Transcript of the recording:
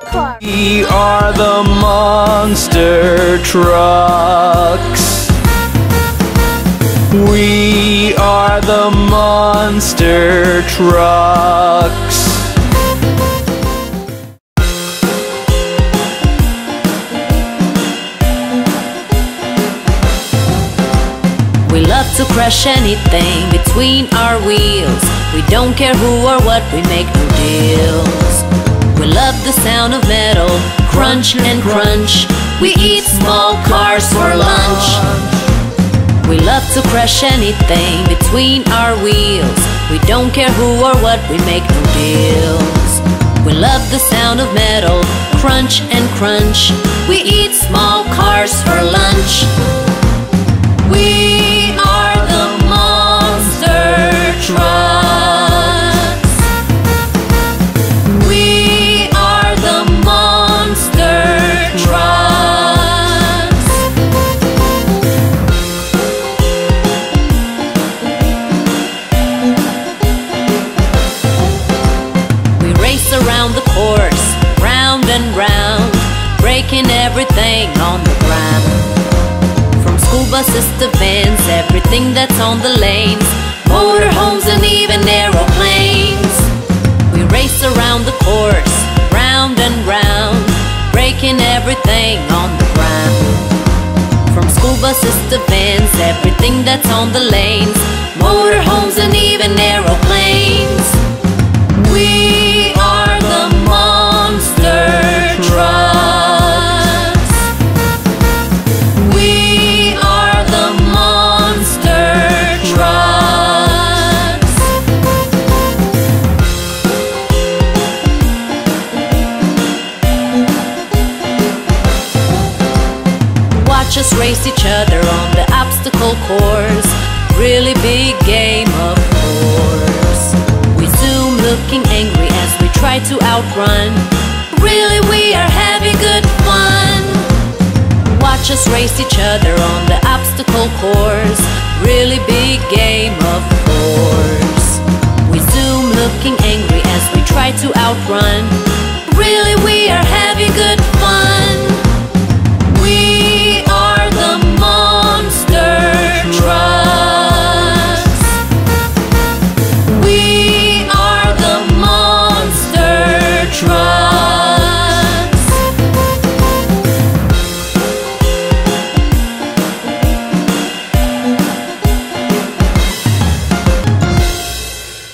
car. We are the monster trucks. We are the monster trucks. We love to crush anything between our wheels. We don't care who or what, we make no deals. We love the sound of metal, crunch and crunch. We eat small cars for lunch. We love to crush anything between our wheels. We don't care who or what, we make no deals. We love the sound of metal, crunch and crunch. We eat small cars breaking everything on the ground. From school buses to vans, everything that's on the lanes, motorhomes and even aeroplanes. We race around the course, round and round, breaking everything on the ground. From school buses to vans, everything that's on the lanes, Watch us race each other on the obstacle course. Really big game, of course. We zoom looking angry as we try to outrun. Really, we are having good fun. Watch us race each other on the obstacle course. Really big game, of course. We zoom looking angry as we try to outrun. Really, we are.